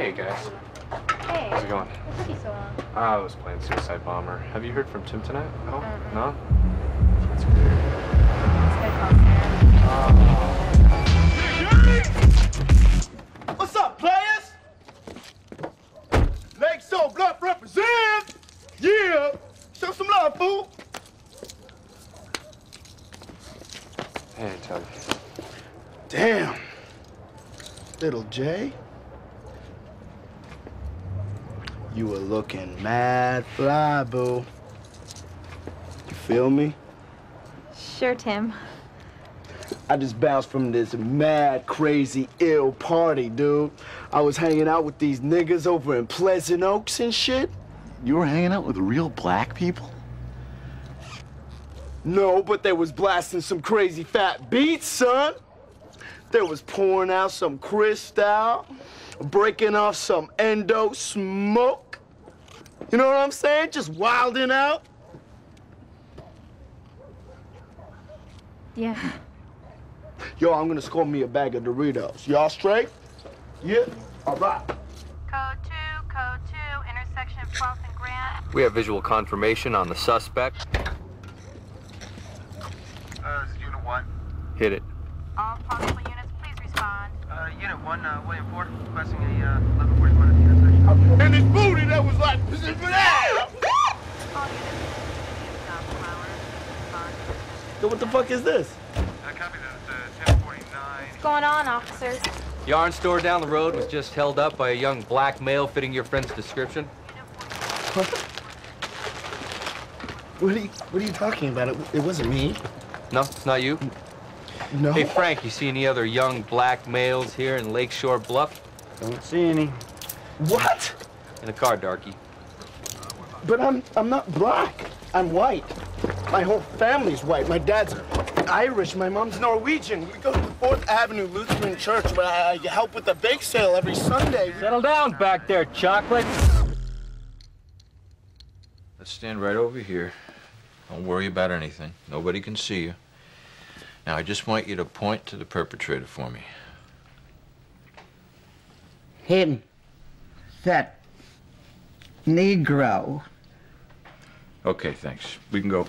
Hey, guys. Hey. How's it going? What took you so long? I was playing Suicide Bomber. Have you heard from Tim tonight? No? Mm-mm. Uh-uh. No? That's weird. This guy called What's up, players? Lakeshore Bluff represent. Yeah. Show some love, fool. Hey, Tug. Damn. Little Jay. You were looking mad fly, boo. You feel me? Sure, Tim. I just bounced from this mad, crazy, ill party, dude. I was hanging out with these niggas over in Pleasant Oaks and shit. You were hanging out with real black people? No, but they was blasting some crazy fat beats, son. They was pouring out some Cristal, breaking off some Endo smoke. You know what I'm saying? Just wilding out. Yeah. Yo, I'm gonna score me a bag of Doritos. Y'all straight? Yeah? All right. Code 2, code 2, intersection of 12th and Grant. We have visual confirmation on the suspect. Uh, this is Unit 1. Hit it. All possible units, please respond. Uh, Unit 1, uh, William Ford, requesting a, uh, 1141 at the intersection. And this booty that was like, All units, please stop flowers. Yo, what the fuck is this? Uh, copy that, uh, 1049. What's going on, officers? Yarn store down the road was just held up by a young black male fitting your friend's description. What are you, what are you talking about? It, it wasn't me. No, it's not you. No. Hey, Frank, you see any other young black males here in Lakeshore Bluff? Don't see any. What? In a car, darky. But I'm I'm not black. I'm white. My whole family's white. My dad's Irish. My mom's Norwegian. We go to the Fourth Avenue Lutheran Church where I, I help with the bake sale every Sunday. Settle down back there, chocolate. Let's stand right over here. Don't worry about anything. Nobody can see you. Now, I just want you to point to the perpetrator for me. him, that Negro. Okay, thanks. We can go.